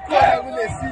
o coração.